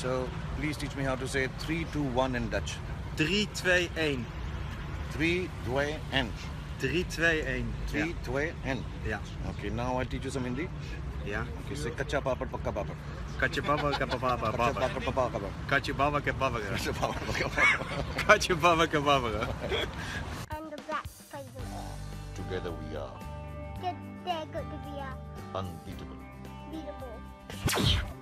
So please teach me how to say 3, 2, 1 in Dutch. 3, 2, 1. 3, 2, 1. 3, 2, 1. 3, 2, 1. Yeah. Okay, now I teach you some Hindi. Yeah. Okay, say kacha papad, pakka papad. Kacha baba, kappa baba, Kacha baba. papad, pakka papad. Katje baba, ka baba. Kacha papad, ka papad. Kacha baba, ka baba. and the black president. Together we are Good, we are. good uh, unbeatable. beatable.